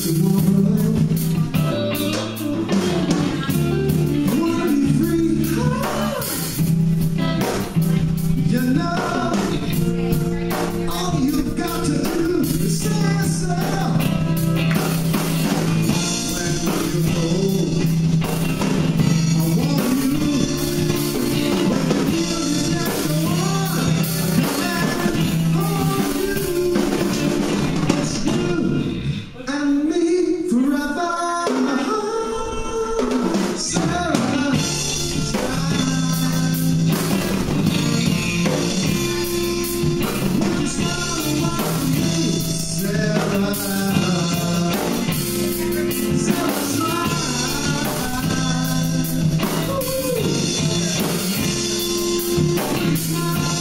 to Smile.